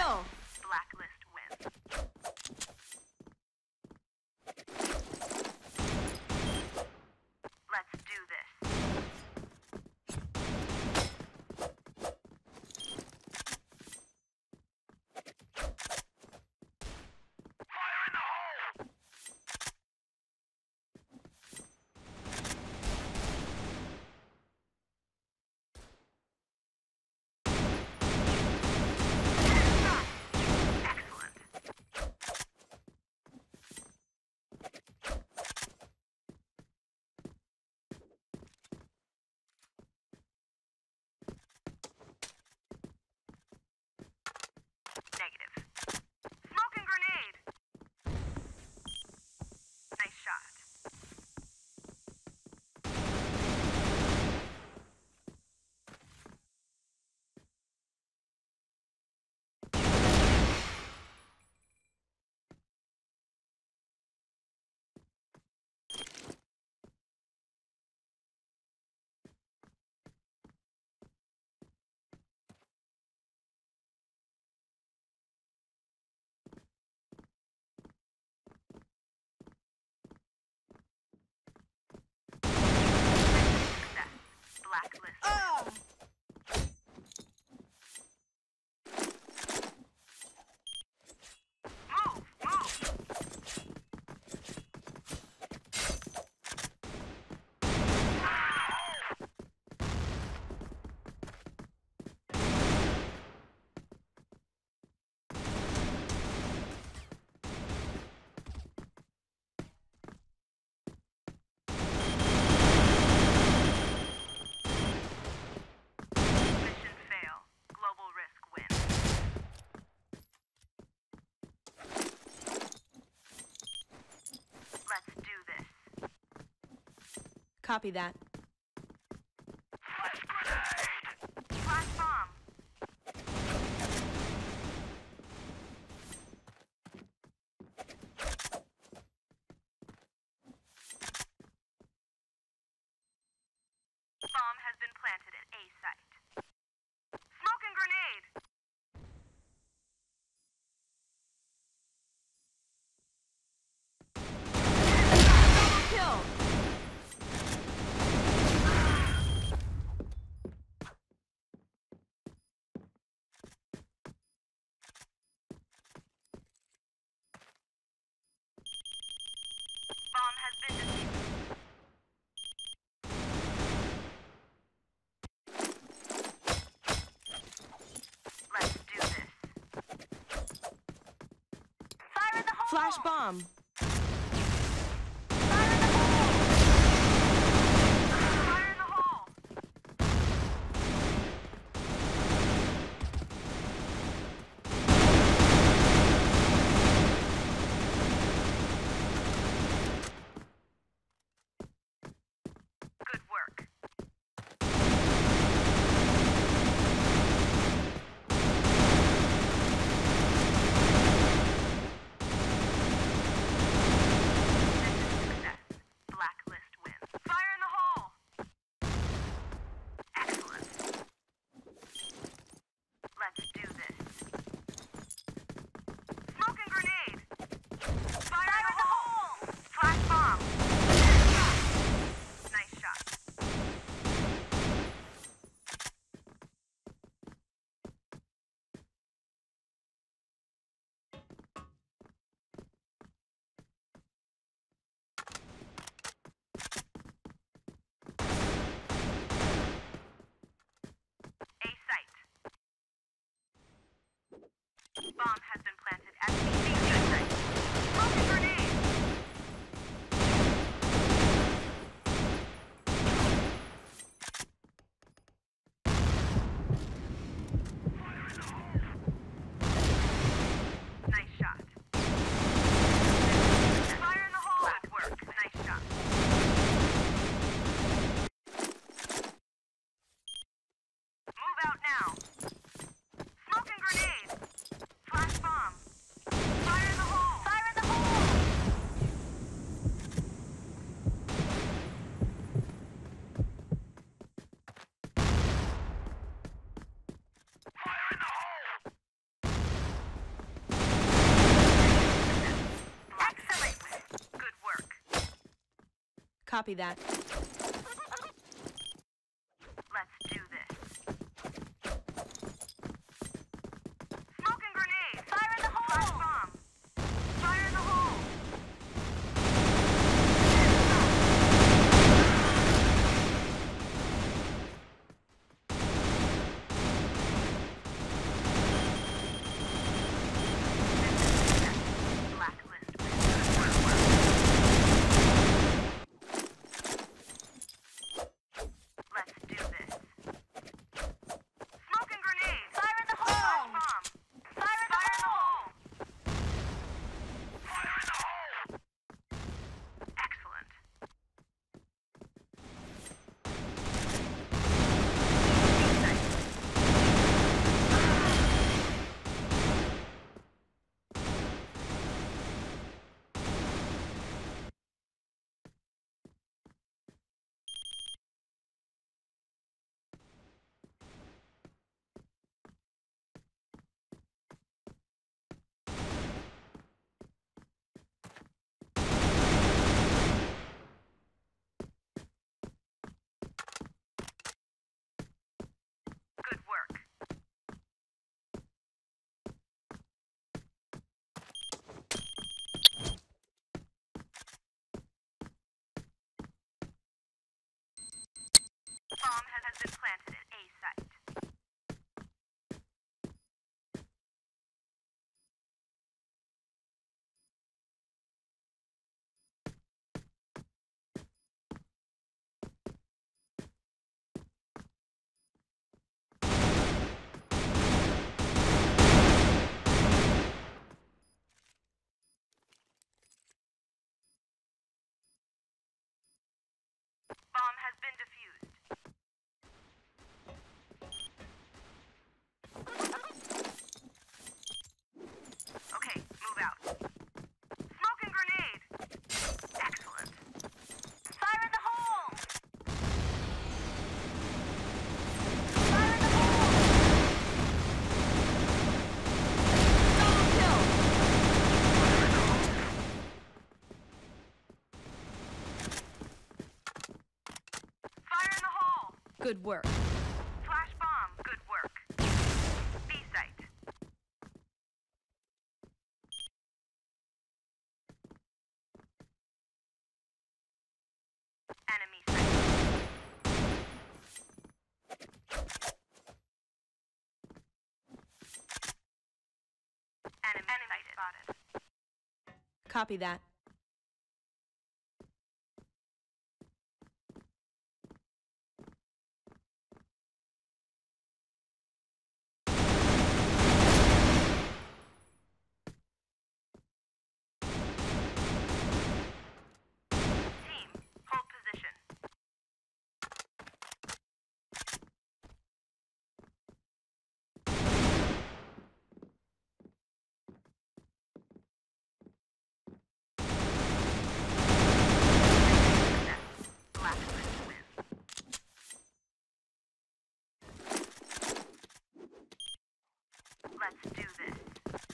kill. Blacklist wins. blacklist. Uh. Copy that. Flash bomb. bomb has been planted. Activate. Copy that. been defused. Good work. Flash bomb. Good work. B site. Enemy site. Enemy, Enemy sighted. spotted. Copy that. Let's do this.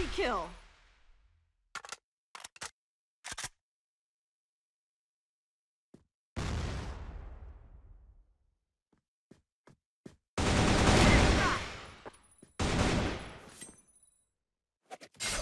Easy kill. Ah!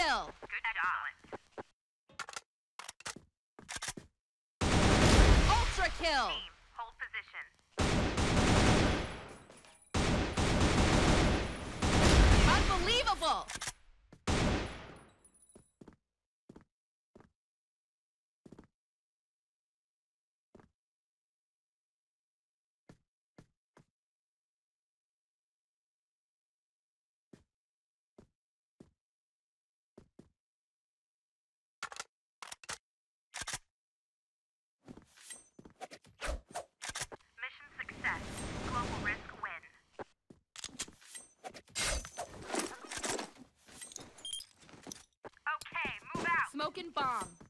kill. Good job. Ultra kill. Team, hold position. Unbelievable. broken bomb.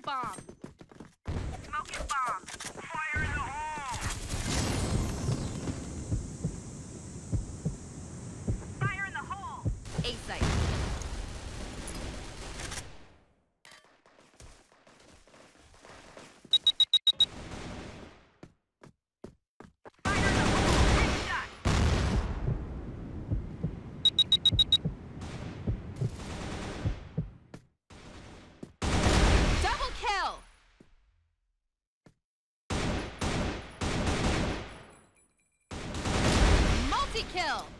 Smoking bomb! Smoking bomb! Fire in the hole! kill.